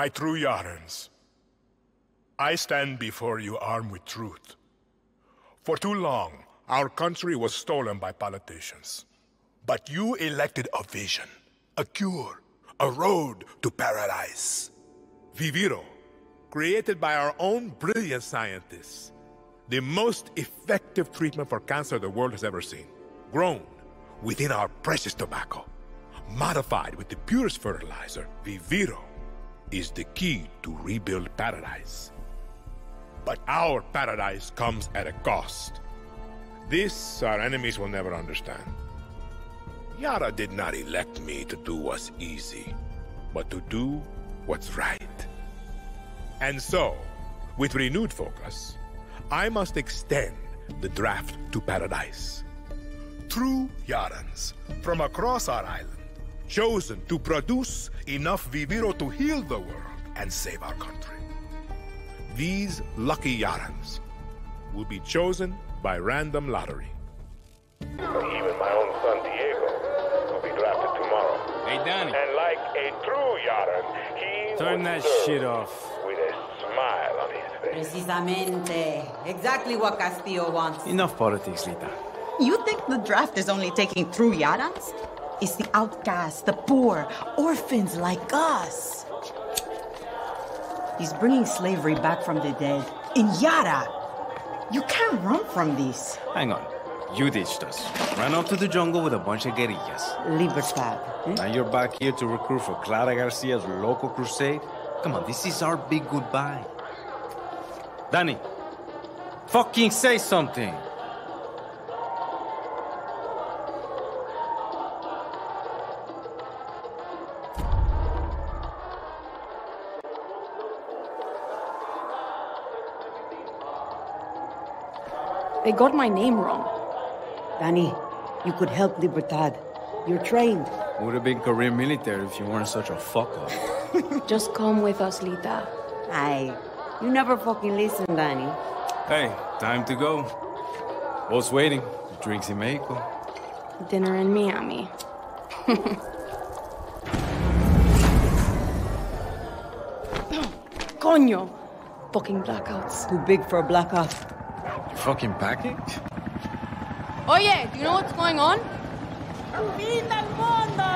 My true Yarans, I stand before you armed with truth. For too long, our country was stolen by politicians. But you elected a vision, a cure, a road to paradise. Viviro, created by our own brilliant scientists. The most effective treatment for cancer the world has ever seen. Grown within our precious tobacco. Modified with the purest fertilizer, Viviro is the key to rebuild paradise. But our paradise comes at a cost. This our enemies will never understand. Yara did not elect me to do what's easy, but to do what's right. And so, with renewed focus, I must extend the draft to paradise. True Yarans from across our island, chosen to produce enough Viviro to heal the world and save our country. These lucky Yarans will be chosen by random lottery. Even my own son Diego will be drafted tomorrow. Hey, Dani. And like a true Yaran, he Turn would that shit off. With a smile on his face. Precisamente. Exactly what Castillo wants. Enough politics, Lita. You think the draft is only taking true Yarans? It's the outcasts, the poor, orphans like us. He's bringing slavery back from the dead. In Yara! You can't run from this. Hang on. You ditched us. Ran off to the jungle with a bunch of guerrillas. Libertad. eh? Now you're back here to recruit for Clara Garcia's local crusade? Come on, this is our big goodbye. Dani, fucking say something. They got my name wrong. Dani, you could help Libertad. You're trained. Would have been career military if you weren't such a fuck up. Just come with us, Lita. Aye. You never fucking listen, Dani. hey, time to go. Boss waiting. Drinks in Mexico. Dinner in Miami. No, coño! Fucking blackouts. Too big for a blackout. You fucking package? Oh, yeah, do you know what's going on?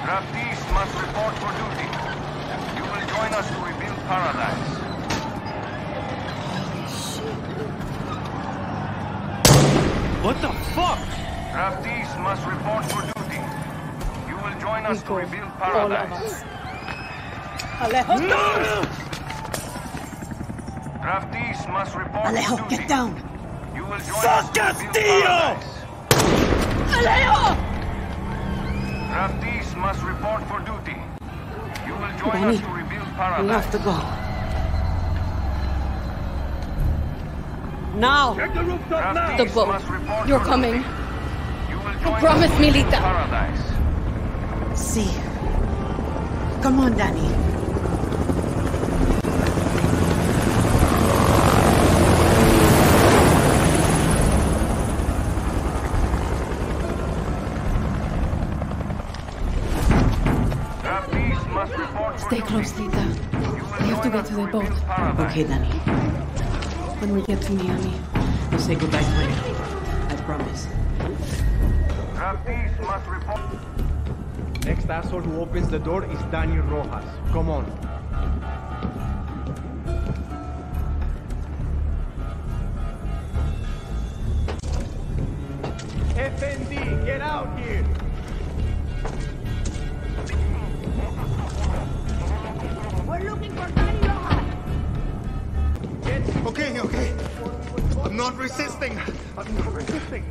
Draftees must report for duty. You will join us to rebuild paradise. What the fuck? Draftees must report for duty. You will join us to rebuild paradise. us. Alejo, Draftees must report for Alejo, duty. get down. You will join us to rebuild paradise. Alejo! Draftees must report for duty. You will join Dani, us to rebuild We paradise. have to go. Now! Draftees The boat. must report You're coming. You will join promise us to me, Lita. Paradise. See. Come on, Dani. Stay close, Lita. You will We have to get to the boat. Okay, Dani. When we get to Miami. We'll say goodbye to Alejo. I promise. Draftees must report. Next asshole who opens the door is Dani Rojas. Come on. FND, get out here! I'm not resisting. I'm not resisting.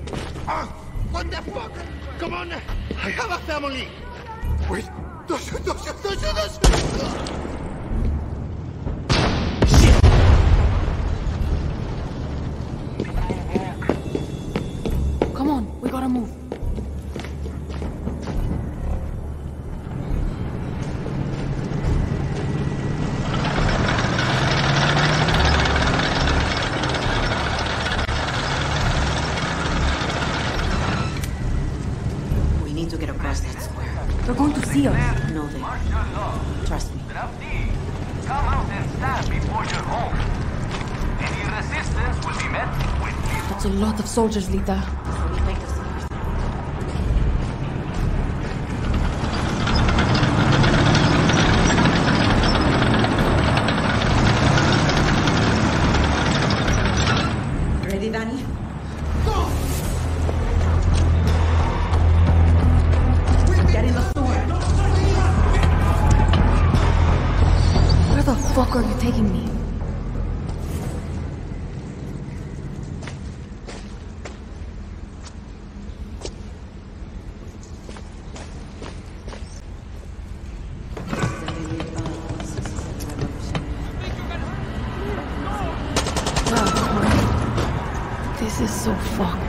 Ah, what the fuck? Come on. I have a family. Wait. Don't shoot, don't shoot, don't shoot, don't shoot. need to get across that square. They're going to see us. No, they. Trust me. Come out and stand before your home. Any resistance will be met with... That's a lot of soldiers, Lita. So fucked.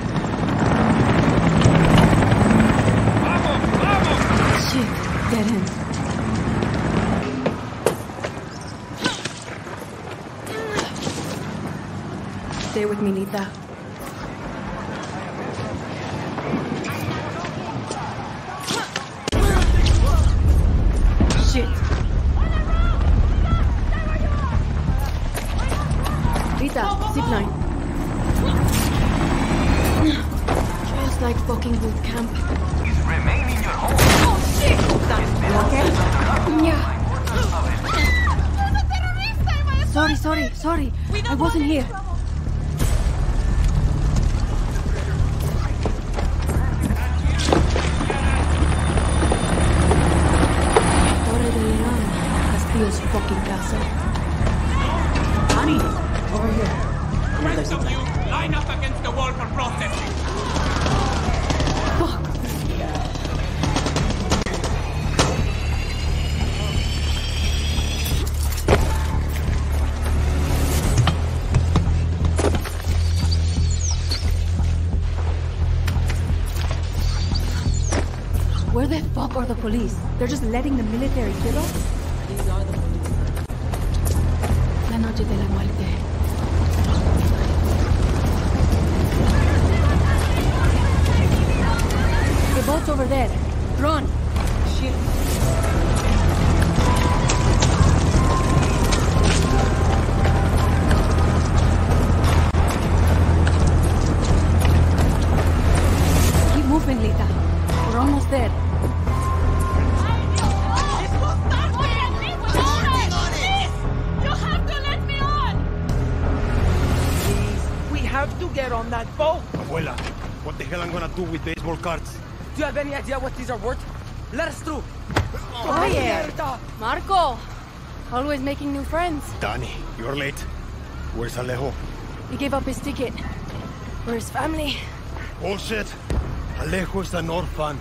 Stay with me, Lita. Shit. Lita, zip line. Just like fucking boot camp. Remain in your home. Oh okay? Yeah. Sorry, sorry, sorry. I wasn't here. Where the fuck are the police? They're just letting the military kill us? These are the police. La noche de la muerte. The boat's over there. Run! The hell I'm gonna do with baseball cards? Do you have any idea what these are worth? Let us through. Oh, yeah. Marco! Always making new friends. Dani, you're late. Where's Alejo? He gave up his ticket. For his family. Bullshit. Alejo is an orphan.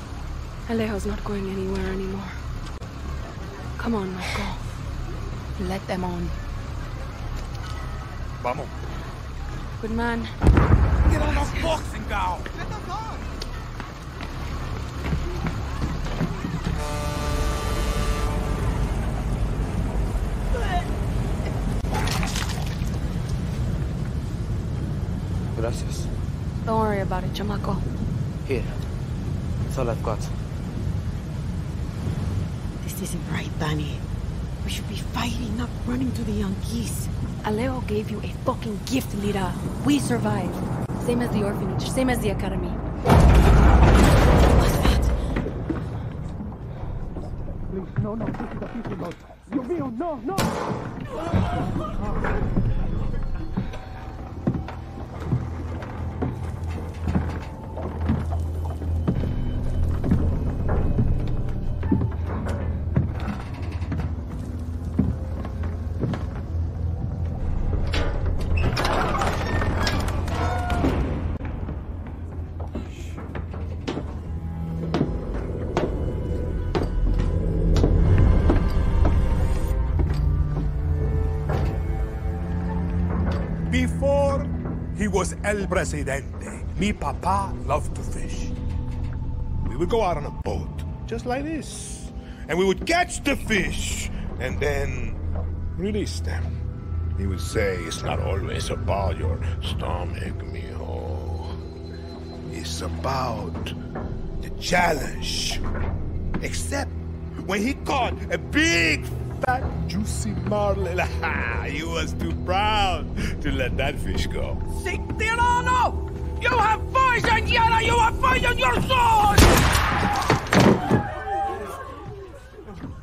Alejo's not going anywhere anymore. Come on, Marco. Let them on. Vamos. Good man. Get on those boxing go! About it, chamaco. Here. That's all I've got. This isn't right, Dani. We should be fighting, not running to the Yankees. Alejo gave you a fucking gift, Lita. We survived. Same as the orphanage, same as the academy. What's that? Please, No, no, this is the people note. Dios mío, no, no! Was El Presidente, mi papa loved to fish. We would go out on a boat, just like this, and we would catch the fish and then release them. He would say, It's not always about your stomach, mijo. It's about the challenge. Except when he caught a big, fat, juicy marlin, he was too proud to let that fish go. Sic Tirano! You have poisoned Yara! You have poisoned your sword!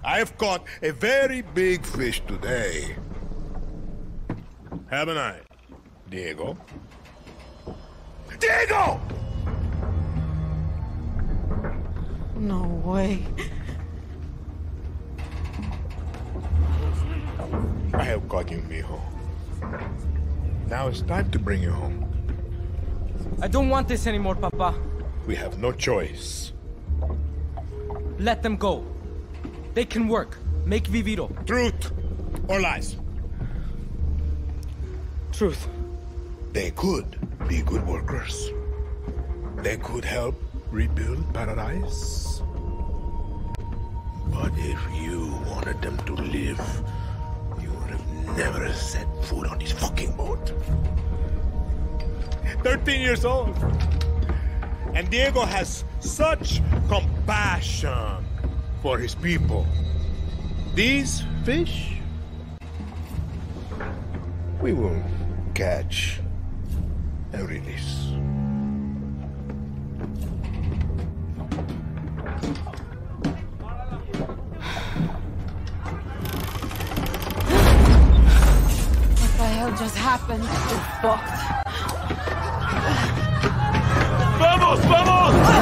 I have caught a very big fish today. Haven't I, Diego? Diego! No way. I have caught you, mijo. Now it's time to bring you home. I don't want this anymore, Papa. We have no choice. Let them go. They can work. Make Viviro. Truth or lies? Truth. They could be good workers. They could help rebuild paradise. But if you wanted them to live, never set foot on this fucking boat. 13 years old. And Diego has such compassion for his people. These fish, we will catch and release. ¡Vamos, vamos!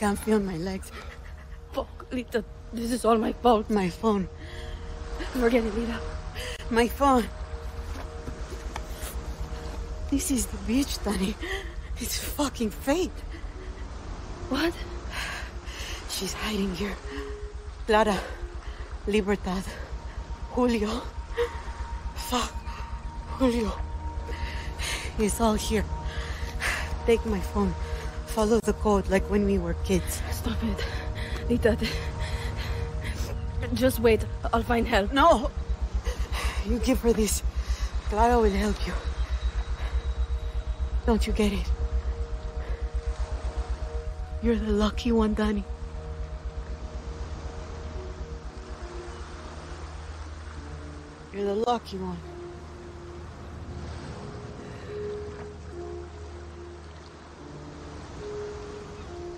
I can't feel my legs. Fuck, Lita. This is all my fault. My phone. Forget it, Lita. My phone. This is the beach, Dani. It's fucking fate. What? She's hiding here. Clara, Libertad, Julio. Fuck, Julio. It's all here. Take my phone. Follow the code like when we were kids. Stop it. Lita. th- Just wait. I'll find help. No! You give her this. Clara will help you. Don't you get it? You're the lucky one, Dani. You're the lucky one.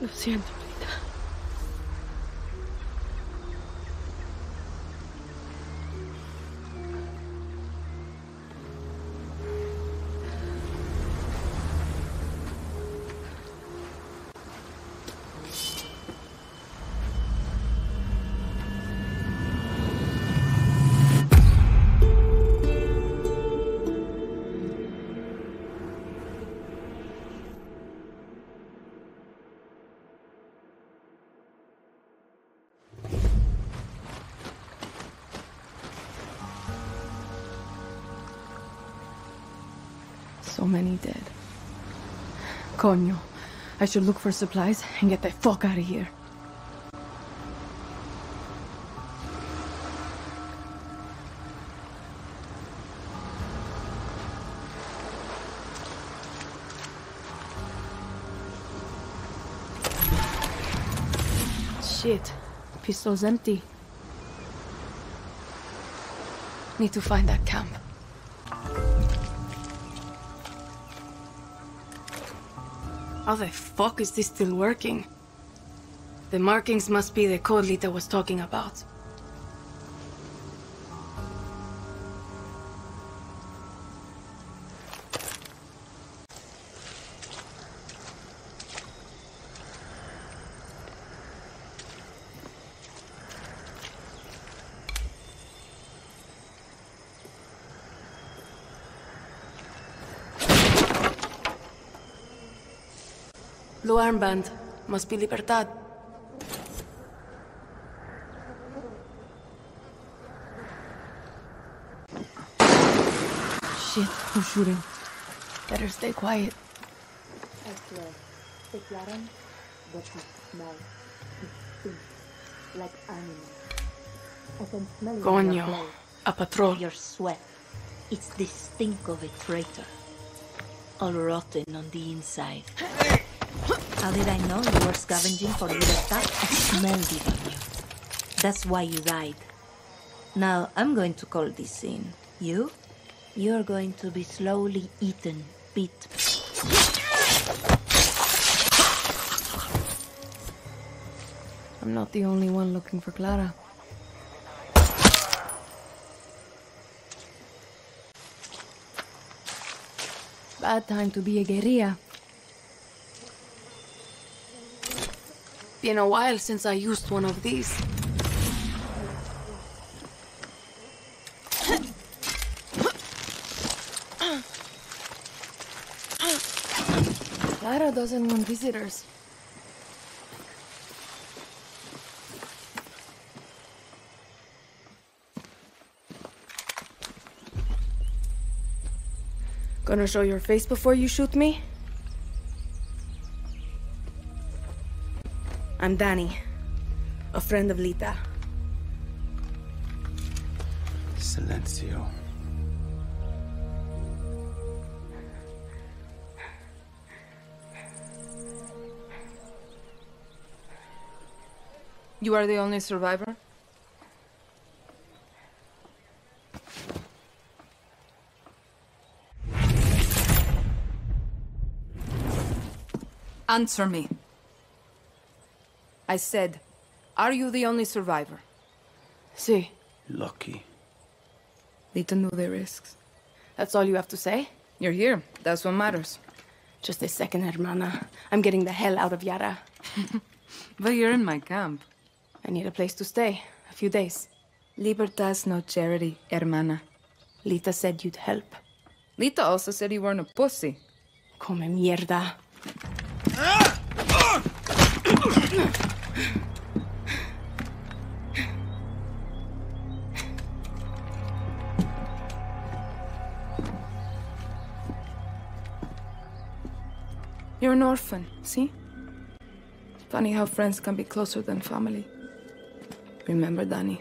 Lo siento, So many dead. Coño. I should look for supplies and get the fuck out of here. Shit. Pistol's empty. Need to find that camp. How the fuck is this still working? The markings must be the code Lita was talking about. Blue armband. Must be Libertad. Shit, who's shooting? Better stay quiet. declaran that you smell, like animals. I can smell it in your Coño, a patrol. your sweat. It's the stink of a traitor. All rotten on the inside. How did I know you were scavenging for Libertad? I smelled it on you. That's why you died. Now, I'm going to call this in. You? You're going to be slowly eaten, bit I'm not the only one looking for Clara. Bad time to be a guerrilla. Been a while since I used one of these. Clara doesn't want visitors. Gonna show your face before you shoot me? I'm Dani, a friend of Lita. Silencio. You are the only survivor? Answer me. I said, are you the only survivor? See, Lucky. Lita knew the risks. that's all you have to say? You're here. That's what matters. Just a second, hermana. I'm getting the hell out of Yara. But you're in my camp. I need a place to stay. A few days. Libertad's no charity, hermana. Lita said you'd help. Lita also said you weren't a pussy. Come mierda. Ah! Ah! You're an orphan, see? Funny how friends can be closer than family. Remember, Dani,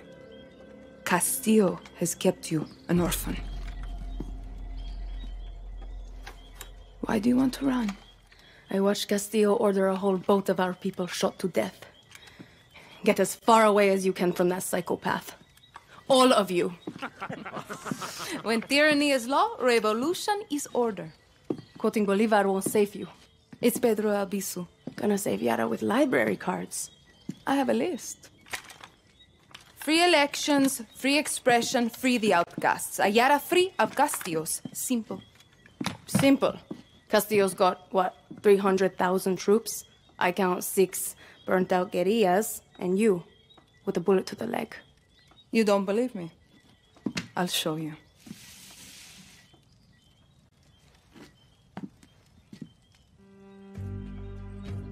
Castillo has kept you an orphan. Why do you want to run? I watched Castillo order a whole boat of our people shot to death. Get as far away as you can from that psychopath. All of you. When tyranny is law, revolution is order. Quoting Bolivar won't save you. It's Pedro Albizu. Gonna save Yara with library cards. I have a list. Free elections, free expression, free the outcasts. A Yara free of Castillos. Simple. Simple. Castillo's got, what, 300,000 troops? I count six burnt out guerrillas, and you, with a bullet to the leg. You don't believe me? I'll show you.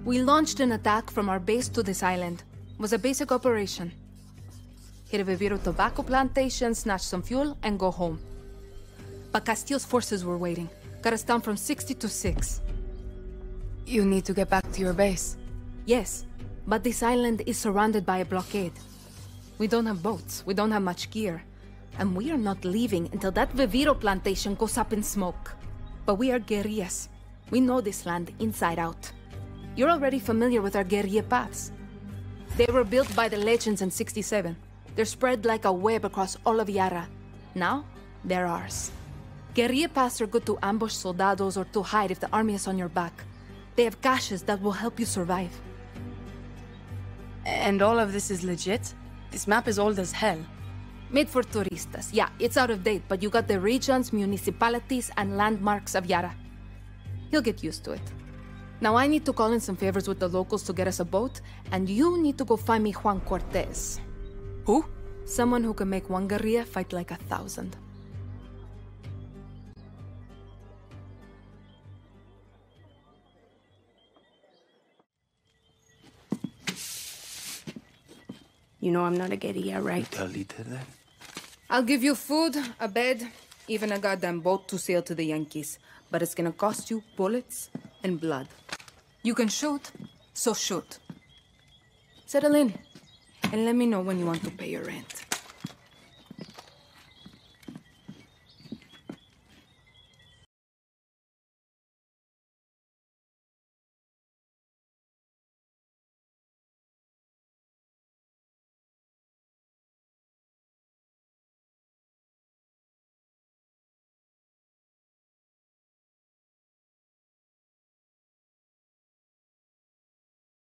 We launched an attack from our base to this island. It was a basic operation. Hit a Viviro tobacco plantation, snatch some fuel, and go home. But Castillo's forces were waiting. Got us down from 60 to 6. You need to get back to your base. Yes, but this island is surrounded by a blockade. We don't have boats, we don't have much gear, and we are not leaving until that Viviro plantation goes up in smoke. But we are guerrillas. We know this land inside out. You're already familiar with our guerrilla paths. They were built by the legends in 67. They're spread like a web across all of Yara. Now, they're ours. Guerrilla paths are good to ambush soldados or to hide if the army is on your back. They have caches that will help you survive. And all of this is legit? This map is old as hell. Made for turistas. Yeah, it's out of date, but you got the regions, municipalities, and landmarks of Yara. You'll get used to it. Now I need to call in some favors with the locals to get us a boat, and you need to go find me Juan Cortez. Who? Someone who can make one guerrilla fight like a thousand. You know I'm not a guerrilla, right? Tell Lita that? I'll give you food, a bed, even a goddamn boat to sail to the Yankees. But it's gonna cost you bullets and blood. You can shoot, so shoot. Settle in, and let me know when you want to pay your rent.